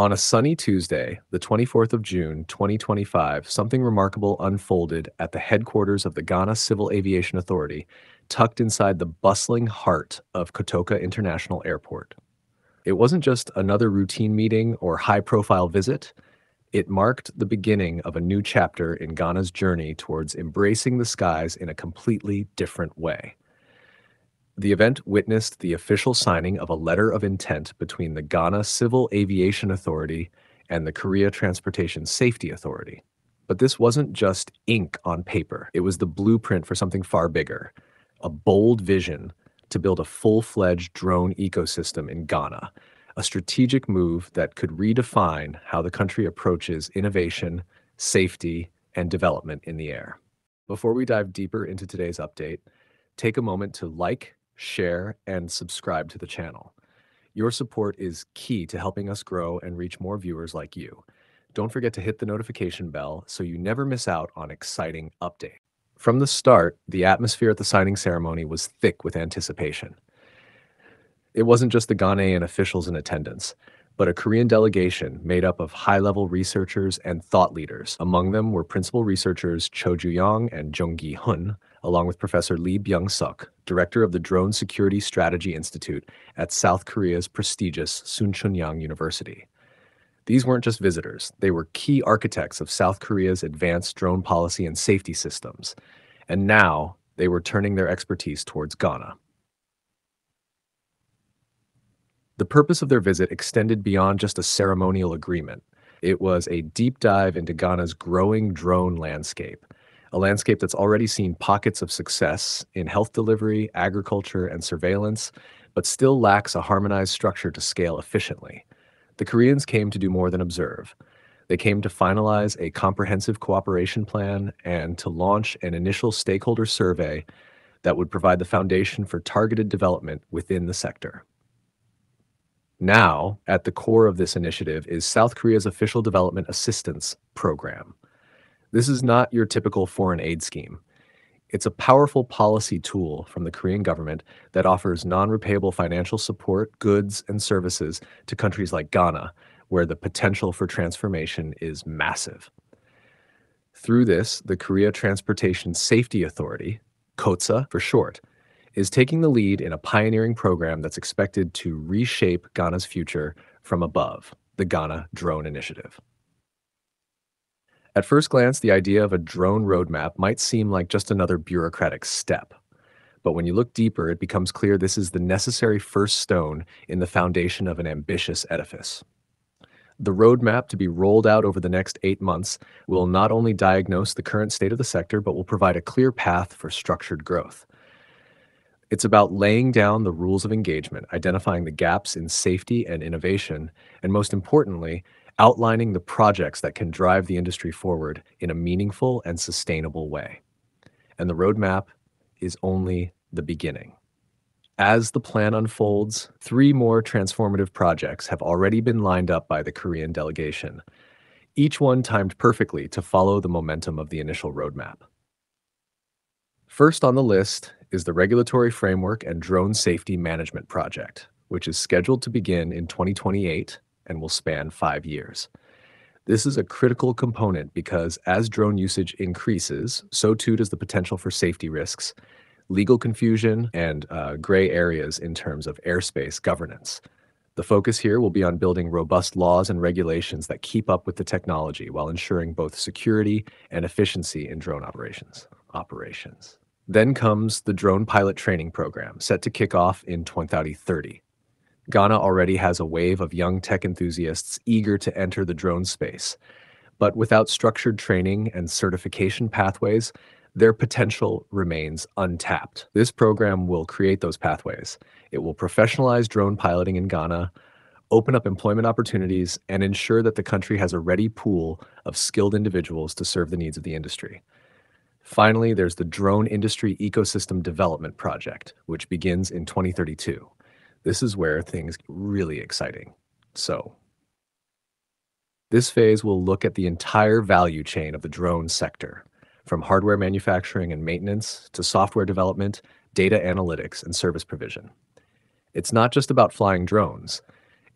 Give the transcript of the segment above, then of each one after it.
On a sunny Tuesday, the 24th of June, 2025, something remarkable unfolded at the headquarters of the Ghana Civil Aviation Authority, tucked inside the bustling heart of Kotoka International Airport. It wasn't just another routine meeting or high profile visit, it marked the beginning of a new chapter in Ghana's journey towards embracing the skies in a completely different way. The event witnessed the official signing of a letter of intent between the Ghana Civil Aviation Authority and the Korea Transportation Safety Authority. But this wasn't just ink on paper, it was the blueprint for something far bigger a bold vision to build a full fledged drone ecosystem in Ghana, a strategic move that could redefine how the country approaches innovation, safety, and development in the air. Before we dive deeper into today's update, take a moment to like, share, and subscribe to the channel. Your support is key to helping us grow and reach more viewers like you. Don't forget to hit the notification bell so you never miss out on exciting updates. From the start, the atmosphere at the signing ceremony was thick with anticipation. It wasn't just the Ghanaian officials in attendance, but a Korean delegation made up of high level researchers and thought leaders. Among them were principal researchers Cho Joo Yong and Jung Gi Hun, along with Professor Lee Byung Seok, director of the Drone Security Strategy Institute at South Korea's prestigious Soonchunhyang University. These weren't just visitors, they were key architects of South Korea's advanced drone policy and safety systems. And now they were turning their expertise towards Ghana. The purpose of their visit extended beyond just a ceremonial agreement. It was a deep dive into Ghana's growing drone landscape, a landscape that's already seen pockets of success in health delivery, agriculture, and surveillance, but still lacks a harmonized structure to scale efficiently. The Koreans came to do more than observe. They came to finalize a comprehensive cooperation plan and to launch an initial stakeholder survey that would provide the foundation for targeted development within the sector. Now, at the core of this initiative is South Korea's Official Development Assistance Program. This is not your typical foreign aid scheme. It's a powerful policy tool from the Korean government that offers non repayable financial support, goods, and services to countries like Ghana, where the potential for transformation is massive. Through this, the Korea Transportation Safety Authority, KOTSA for short, is taking the lead in a pioneering program that's expected to reshape Ghana's future from above, the Ghana Drone Initiative. At first glance, the idea of a drone roadmap might seem like just another bureaucratic step. But when you look deeper, it becomes clear this is the necessary first stone in the foundation of an ambitious edifice. The roadmap to be rolled out over the next eight months will not only diagnose the current state of the sector, but will provide a clear path for structured growth. It's about laying down the rules of engagement, identifying the gaps in safety and innovation, and most importantly, outlining the projects that can drive the industry forward in a meaningful and sustainable way. And the roadmap is only the beginning. As the plan unfolds, three more transformative projects have already been lined up by the Korean delegation, each one timed perfectly to follow the momentum of the initial roadmap. First on the list is the Regulatory Framework and Drone Safety Management Project, which is scheduled to begin in 2028 and will span five years. This is a critical component because as drone usage increases, so too does the potential for safety risks, legal confusion, and uh, gray areas in terms of airspace governance. The focus here will be on building robust laws and regulations that keep up with the technology while ensuring both security and efficiency in drone operations. Operations. Then comes the drone pilot training program, set to kick off in 2030. Ghana already has a wave of young tech enthusiasts eager to enter the drone space. But without structured training and certification pathways, their potential remains untapped. This program will create those pathways. It will professionalize drone piloting in Ghana, open up employment opportunities, and ensure that the country has a ready pool of skilled individuals to serve the needs of the industry. Finally, there's the Drone Industry Ecosystem Development Project, which begins in 2032. This is where things get really exciting. So, this phase will look at the entire value chain of the drone sector, from hardware manufacturing and maintenance to software development, data analytics, and service provision. It's not just about flying drones,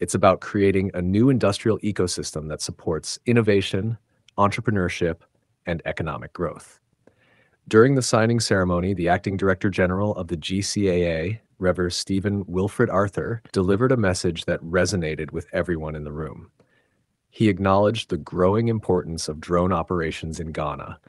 It's about creating a new industrial ecosystem that supports innovation, entrepreneurship, and economic growth. During the signing ceremony, the acting director general of the GCAA, Rev. Stephen Wilfred Arthur, delivered a message that resonated with everyone in the room. He acknowledged the growing importance of drone operations in Ghana,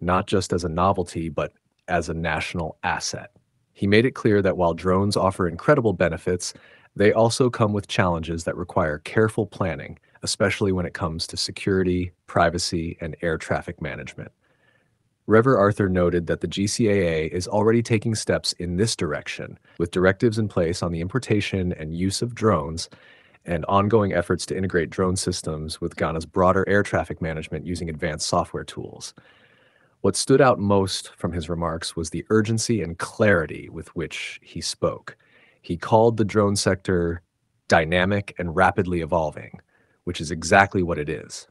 not just as a novelty, but as a national asset. He made it clear that while drones offer incredible benefits, they also come with challenges that require careful planning, especially when it comes to security, privacy, and air traffic management. Rever Arthur noted that the GCAA is already taking steps in this direction, with directives in place on the importation and use of drones and ongoing efforts to integrate drone systems with Ghana's broader air traffic management using advanced software tools. What stood out most from his remarks was the urgency and clarity with which he spoke. He called the drone sector dynamic and rapidly evolving, which is exactly what it is.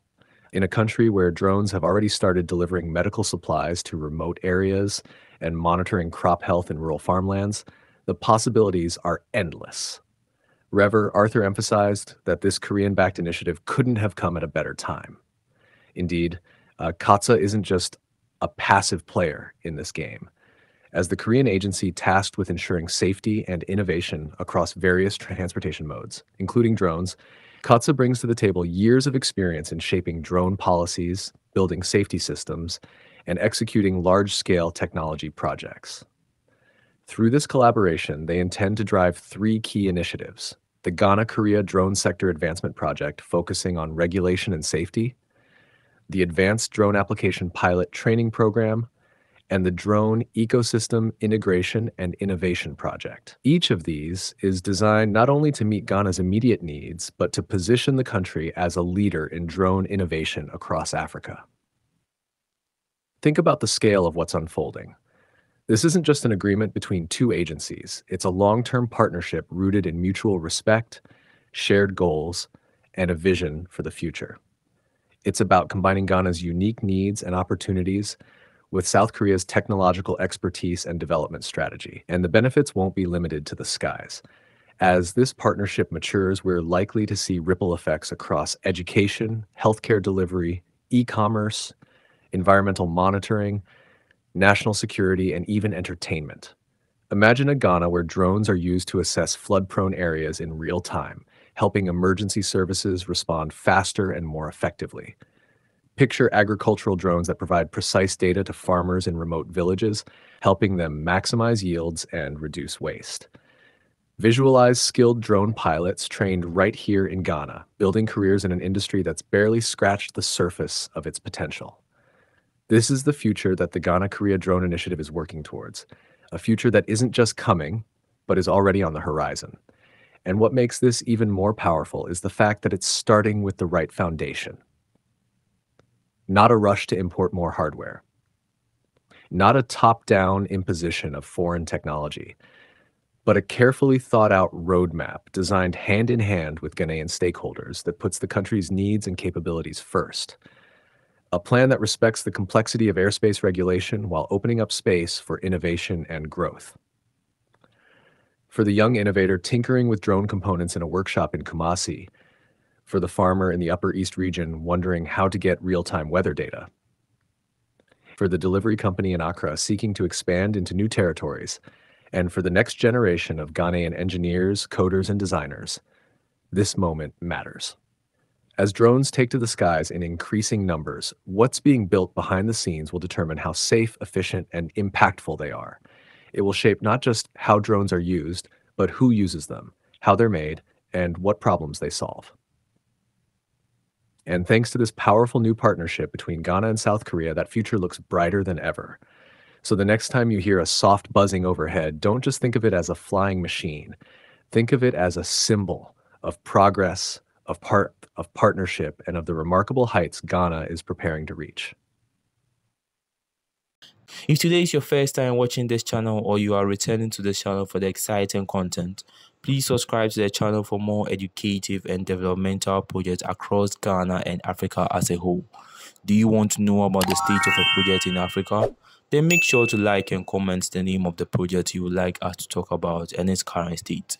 In a country where drones have already started delivering medical supplies to remote areas and monitoring crop health in rural farmlands, the possibilities are endless. Rever Arthur emphasized that this Korean backed initiative couldn't have come at a better time. Indeed, uh, KOTSA isn't just a passive player in this game. As the Korean agency tasked with ensuring safety and innovation across various transportation modes, including drones, KOTSA brings to the table years of experience in shaping drone policies, building safety systems, and executing large scale technology projects. Through this collaboration, they intend to drive three key initiatives the Ghana Korea Drone Sector Advancement Project, focusing on regulation and safety, the Advanced Drone Application Pilot Training Program, and the Drone Ecosystem Integration and Innovation Project. Each of these is designed not only to meet Ghana's immediate needs, but to position the country as a leader in drone innovation across Africa. Think about the scale of what's unfolding. This isn't just an agreement between two agencies, it's a long term partnership rooted in mutual respect, shared goals, and a vision for the future. It's about combining Ghana's unique needs and opportunities with South Korea's technological expertise and development strategy, and the benefits won't be limited to the skies. As this partnership matures, we're likely to see ripple effects across education, healthcare delivery, e commerce, environmental monitoring, national security, and even entertainment. Imagine a Ghana where drones are used to assess flood prone areas in real time, helping emergency services respond faster and more effectively. Picture agricultural drones that provide precise data to farmers in remote villages, helping them maximize yields and reduce waste. Visualize skilled drone pilots trained right here in Ghana, building careers in an industry that's barely scratched the surface of its potential. This is the future that the Ghana Korea Drone Initiative is working towards, a future that isn't just coming, but is already on the horizon. And what makes this even more powerful is the fact that it's starting with the right foundation not a rush to import more hardware, not a top down imposition of foreign technology, but a carefully thought out roadmap designed hand in hand with Ghanaian stakeholders that puts the country's needs and capabilities first. A plan that respects the complexity of airspace regulation while opening up space for innovation and growth. For the young innovator tinkering with drone components in a workshop in Kumasi, for the farmer in the Upper East region wondering how to get real time weather data. For the delivery company in Accra seeking to expand into new territories, and for the next generation of Ghanaian engineers, coders, and designers, this moment matters. As drones take to the skies in increasing numbers, what's being built behind the scenes will determine how safe, efficient, and impactful they are. It will shape not just how drones are used, but who uses them, how they're made, and what problems they solve. And thanks to this powerful new partnership between Ghana and South Korea, that future looks brighter than ever. So the next time you hear a soft buzzing overhead, don't just think of it as a flying machine. Think of it as a symbol of progress, of part of partnership, and of the remarkable heights Ghana is preparing to reach. If today is your first time watching this channel or you are returning to this channel for the exciting content, Please subscribe to the channel for more educative and developmental projects across Ghana and Africa as a whole. Do you want to know about the state of a project in Africa? Then make sure to like and comment the name of the project you would like us to talk about and its current state.